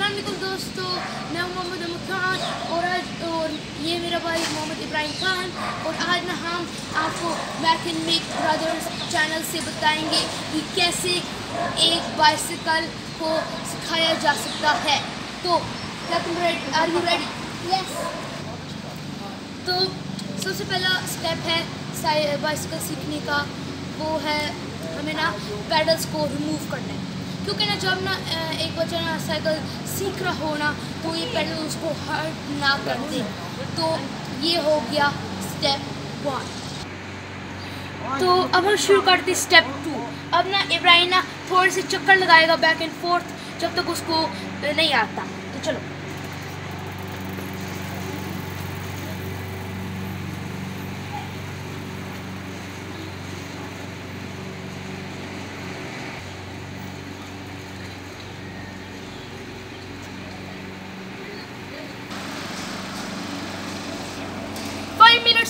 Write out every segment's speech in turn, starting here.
اسلام علیکم دوستو، میں ہوں محمد عمد خان اور آج اور یہ میرا بھائی محمد ابراہیم خان اور آج میں ہم آپ کو bake and make brothers channel سے بتائیں گے کہ کیسے ایک بائسیکل کو سکھایا جا سکتا ہے۔ تو آر یو ریڈی یس تو، سب سے پہلا سٹیپ ہے بائسیکل سیکھنے کا، وہ ہے ہمیں نا پیڈلز کو ریموو کرنا کیونکہ نا جب نا ایک بچہ نا سائیکل سیکھ رہا ہونا تو یہ پہلے اس کو ہرٹ نہ کر دے تو یہ ہو گیا اسٹیپ ون تو اب ہم شروع کرتے اسٹیپ ٹو اب نا ابراہیم نا تھوڑے سے چکر لگائے گا بیک اینڈ فورتھ جب تک اس کو نہیں آتا۔ تو چلو۔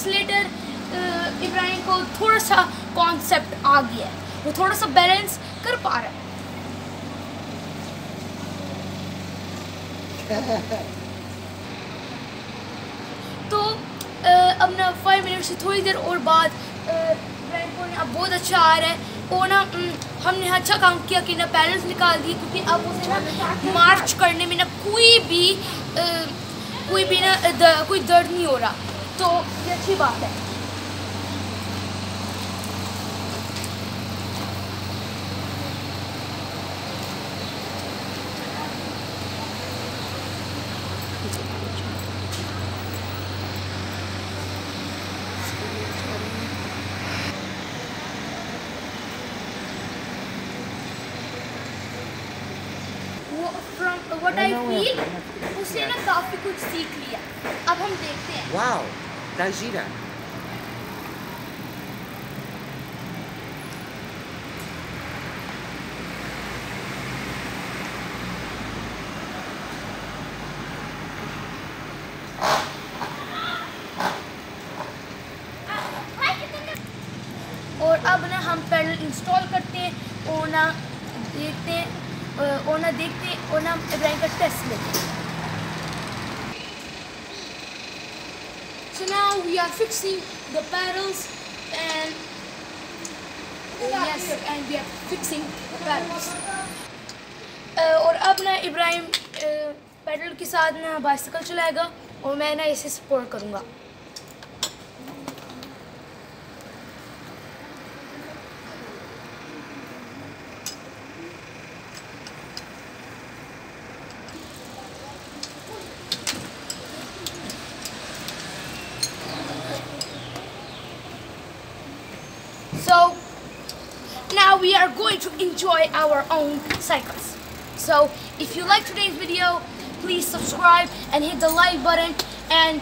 ایئرس لیٹر ابراہیم کو تھوڑا سا کانسیپٹ آ گیا ہے وہ تھوڑا سا بیلنس کر پا رہا ہے تو اب نا فائیو منٹ سے تھوڑی دیر اور بعد ابراہیم کو اب بہت اچھا آ رہا ہے اور نا ہم نے اچھا کام کیا کہ نا بیلنس نکال دی کیونکہ اب اسے نا مارچ کرنے میں نا کوئی بھی کوئی بھی نا کوئی درد نہیں ہو رہا تو یہ اچھی بات ہے وٹ اس نے کافی کچھ سیکھ لیا اب ہم دیکھتے ہیں da Gira. اور اب نا ہم پیڈل انسٹال کرتے ہیں اور دیکھتے اور نہ دیکھتے اور ابراہیم کا ٹیسٹ لیتے So now we are fixing the pedals and yes and we are fixing the pedals. Uh, اور اب نا ابراہیم uh, پیڈل کے ساتھ نا بائسیکل چلائے گا اور میں نا اسے سپورٹ کروں گا So now we are going to enjoy our own cycles. So if you like today's video, please subscribe and hit the like button and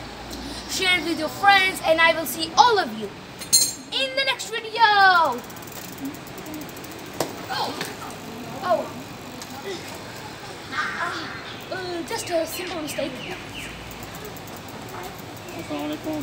share it with your friends and I will see all of you in the next video. Oh, oh, Ah, uh, just a simple mistake. Assalamualaikum.